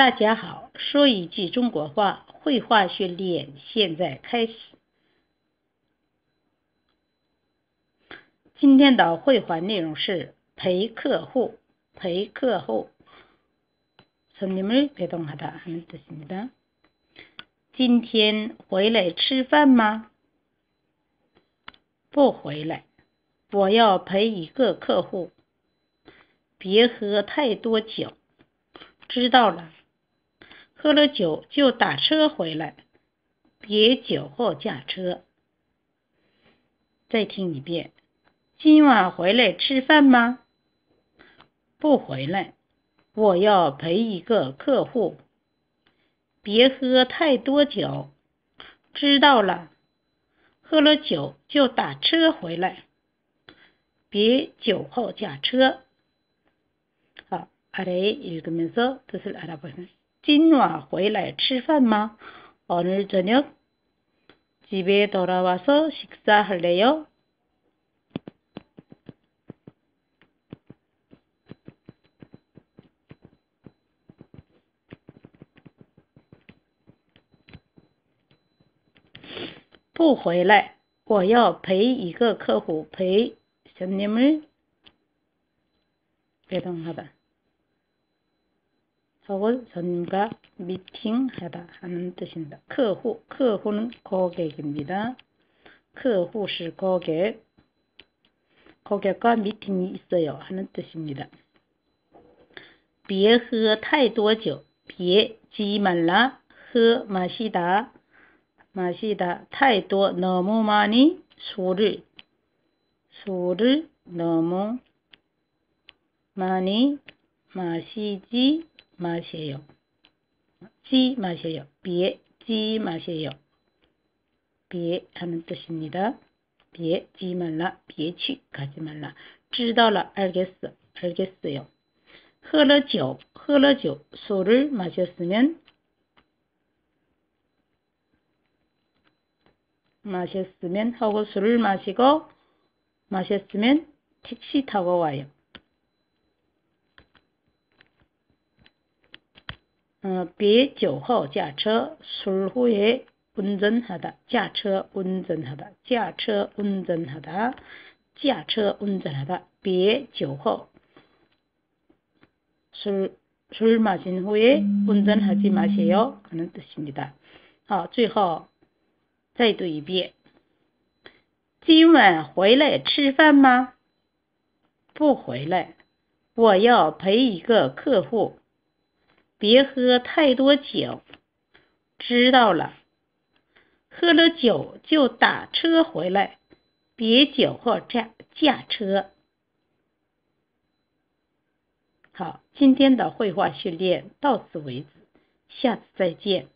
大家好说一句中国话绘画训练现在开始。今天的绘画内容是陪客户陪客户今天回来吃饭吗？不回来我要陪一个客户别喝太多酒知道了喝了酒就打车回来，别酒后驾车。再听一遍，今晚回来吃饭吗？不回来，我要陪一个客户。别喝太多酒，知道了。喝了酒就打车回来，别酒后驾车。好，阿雷읽으면서뜻을알아보 는。 今晚回来吃饭吗？오늘저녁집에돌아와서식사할래 요？ 不回来，我要陪一个客户，陪손님을배동하 다。 혹은 손님과 미팅하다 하는 뜻입니다. 客户, 客户는 고객입니다. 客户是 고객, 고객과 미팅이 있어요 하는 뜻입니다. 别喝太多酒,别지 말라, 喝 마시다, 마시다, 太多 너무 많이 술을, 술을 너무 많이 마시지 마세요. 지 마세요. 비에 지 마세요. 비에 하는 뜻입니다. 비에 지 말라. 비에 취 가지 말라. 知道了 알겠어. 알겠어요. 喝了酒, 喝了酒, 술을 마셨으면 마셨으면 하고 술을 마시고 마셨으면 택시 타고 와요. 嗯，别酒后驾车，술후에운전하 다， 驾车운전하 다， 驾车운전하 다， 驾车운전하 다， 别酒后，술술마신후에운전하지마세 요， 可能뜻입니 다。 好，最后再读一遍。今晚回来吃饭吗？不回来，我要陪一个客户。 别喝太多酒，知道了。喝了酒就打车回来，别酒后驾驾车。好，今天的绘画训练到此为止，下次再见。